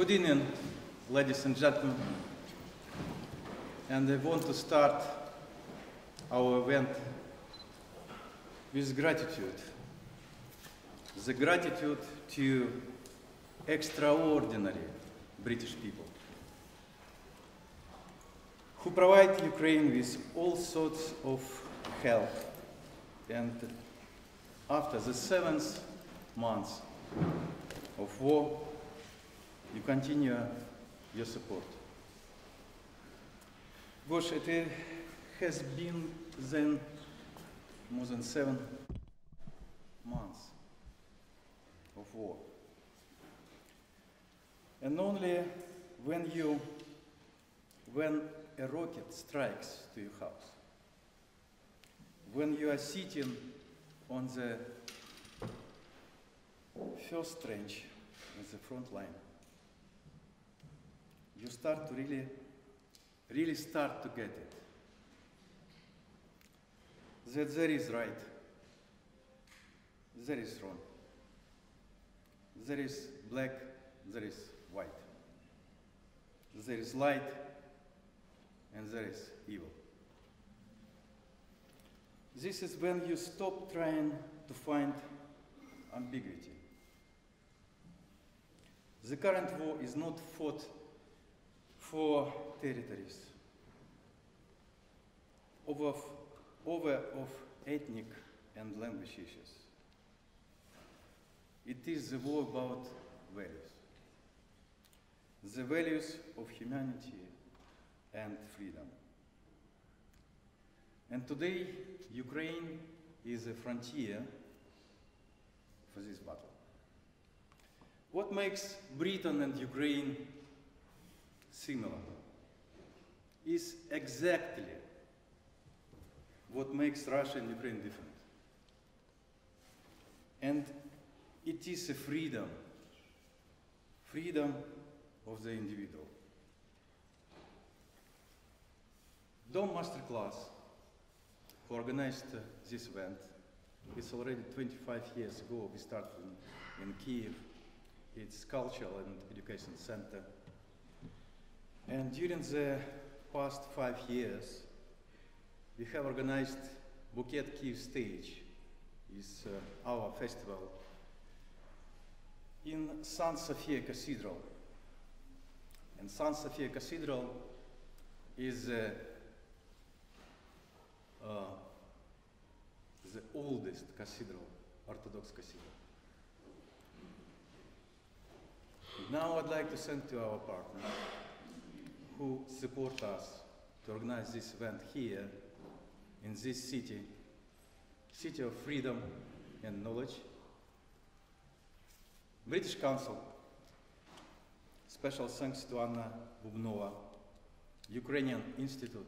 Good evening, ladies and gentlemen. And I want to start our event with gratitude. The gratitude to extraordinary British people who provide Ukraine with all sorts of help. And after the seventh month of war, you continue your support. Gosh, it has been then more than seven months of war. And only when you, when a rocket strikes to your house, when you are sitting on the first trench in the front line, you start to really, really start to get it. That there is right, there is wrong, there is black, there is white, there is light, and there is evil. This is when you stop trying to find ambiguity. The current war is not fought for territories, over, over of ethnic and language issues. It is the war about values. The values of humanity and freedom. And today, Ukraine is a frontier for this battle. What makes Britain and Ukraine similar is exactly what makes Russia and Ukraine different. And it is a freedom, freedom of the individual. Dom Masterclass, who organized uh, this event, it's already 25 years ago, we started in, in Kiev, it's cultural and education center. And during the past five years, we have organized Bouquet Kiev Stage, is uh, our festival, in San Sofia Cathedral. And San Sofia Cathedral is uh, uh, the oldest cathedral, Orthodox cathedral. Now I'd like to send to our partners who support us to organize this event here in this city, city of freedom and knowledge. British Council, special thanks to Anna Bubnova, Ukrainian Institute,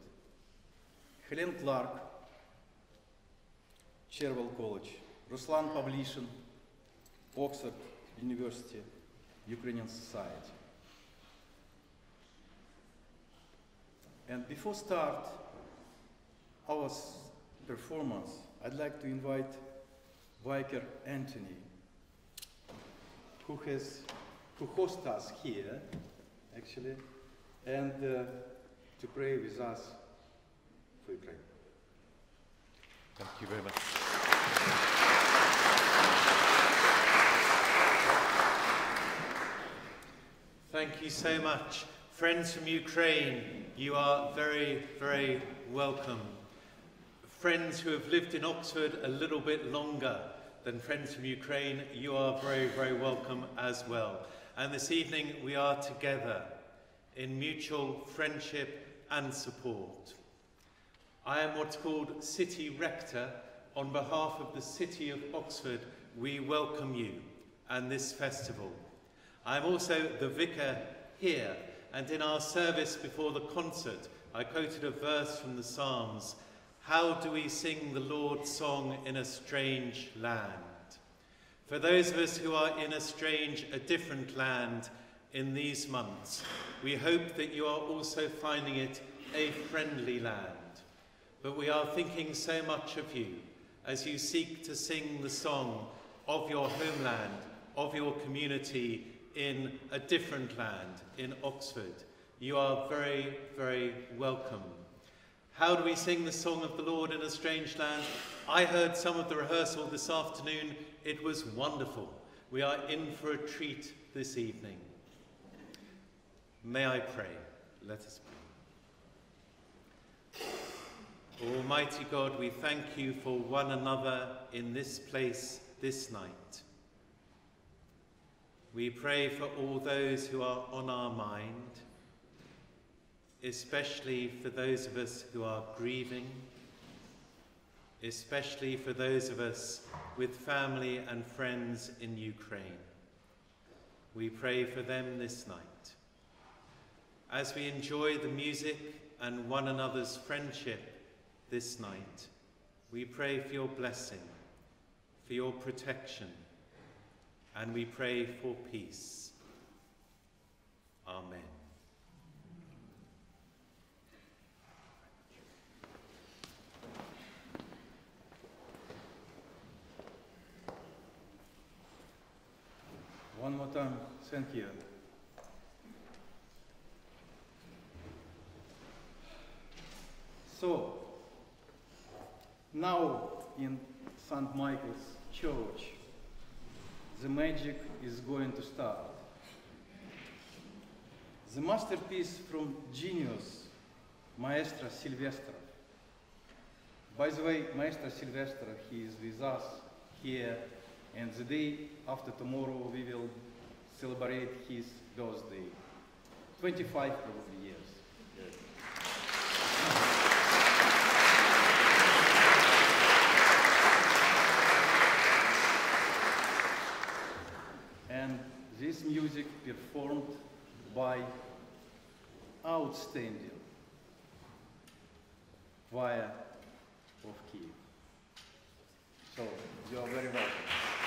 Helen Clark, Cherwell College, Ruslan Pavlishin, Oxford University, Ukrainian Society. And before start our performance, I'd like to invite Vicar Anthony, who has who hosts us here, actually, and uh, to pray with us for Ukraine. Thank you very much. Thank you so much. Friends from Ukraine, you are very, very welcome. Friends who have lived in Oxford a little bit longer than friends from Ukraine, you are very, very welcome as well. And this evening we are together in mutual friendship and support. I am what's called City Rector. On behalf of the City of Oxford, we welcome you and this festival. I am also the vicar here, and in our service before the concert, I quoted a verse from the Psalms How do we sing the Lord's song in a strange land? For those of us who are in a strange, a different land in these months, we hope that you are also finding it a friendly land. But we are thinking so much of you as you seek to sing the song of your homeland, of your community in a different land, in Oxford. You are very, very welcome. How do we sing the song of the Lord in a strange land? I heard some of the rehearsal this afternoon. It was wonderful. We are in for a treat this evening. May I pray? Let us pray. Almighty God, we thank you for one another in this place this night. We pray for all those who are on our mind, especially for those of us who are grieving, especially for those of us with family and friends in Ukraine. We pray for them this night. As we enjoy the music and one another's friendship this night, we pray for your blessing, for your protection, and we pray for peace. Amen. One more time, thank you. So, now in St. Michael's Church, the magic is going to start. The masterpiece from genius, Maestro Silvestrov. By the way, Maestro Silvestrov, he is with us here, and the day after tomorrow we will celebrate his birthday. 25 probably years. and this music performed by outstanding choir of Kiev. So you are very welcome.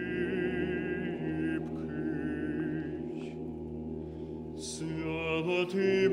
святий кріпкий, святий